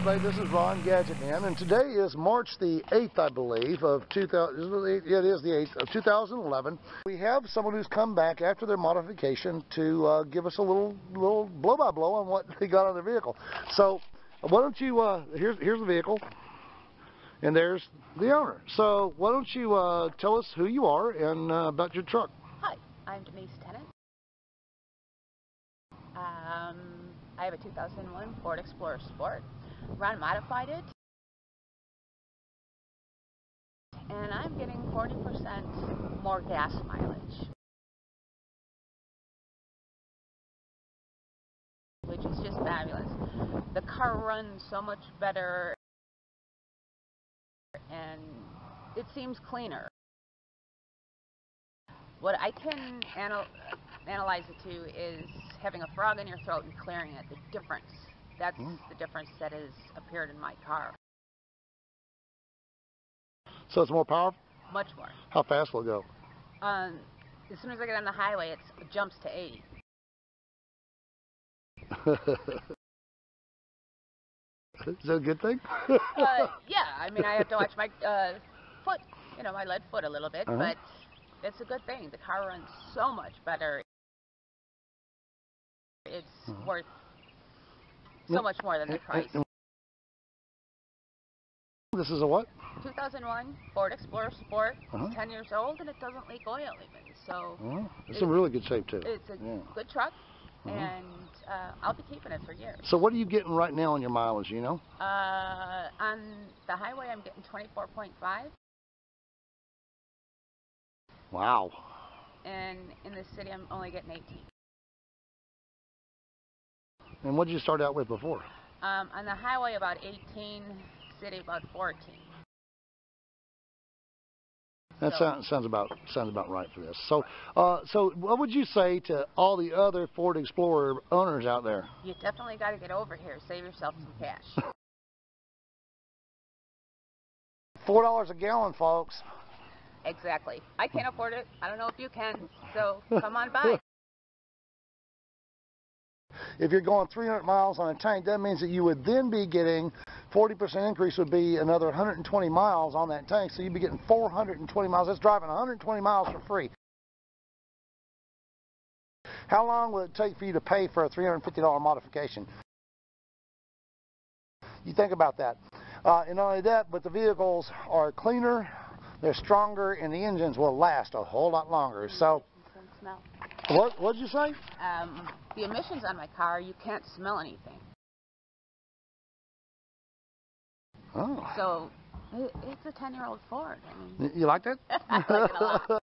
everybody. This is Ron Gadgetman, and today is March the 8th, I believe, of 2000. Yeah, it is the 8th of 2011. We have someone who's come back after their modification to uh, give us a little little blow by blow on what they got on their vehicle. So, why don't you? Uh, here's here's the vehicle, and there's the owner. So, why don't you uh, tell us who you are and uh, about your truck? Hi, I'm Denise Tennant. Um, I have a 2001 Ford Explorer Sport. Ron modified it. And I'm getting 40% more gas mileage. Which is just fabulous. The car runs so much better and it seems cleaner. What I can anal analyze it to is having a frog in your throat and clearing it, the difference. That's Mm. the difference that has appeared in my car. So it's more powerful. Much more. How fast will it go? Um, as soon as I get on the highway, it's, it jumps to 80. Is that a good thing? Uh, yeah, I mean, I have to watch my uh, foot, you know, my lead foot a little bit, Uh-huh. but it's a good thing. The car runs so much better. It's Uh-huh. worth so much more than the price. This is a what? 2001 Ford Explorer Sport. Uh-huh. It's 10 years old and it doesn't leak oil even. So Well, it's in really good shape too. it's a Yeah. good truck Uh-huh. and uh, I'll be keeping it for years. So what are you getting right now on your mileage? You know? Uh, on the highway, I'm getting 24.5, Wow. and in the city, I'm only getting 18. And what did you start out with before? Um, on the highway, about 18, city, about 14. That So- sounds sounds about sounds about right for this. So, uh, so what would you say to all the other Ford Explorer owners out there? You definitely got to get over here, save yourself some cash. Four dollars a gallon, folks. exactly. I can't afford it. I don't know if you can, so come on by. If you're going 300 miles on a tank, that means that you would then be getting 40% increase would be another 120 miles on that tank. So you'd be getting 420 miles. That's driving 120 miles for free. How long will it take for you to pay for a $350 modification? You think about that. Uh, and not only that, but the vehicles are cleaner, they're stronger, and the engines will last a whole lot longer. So. What what did you say? Um, the emissions on my car, you can't smell anything. Oh, So it, it's a 10-year-old Ford. I mean, you like that? I like it a lot.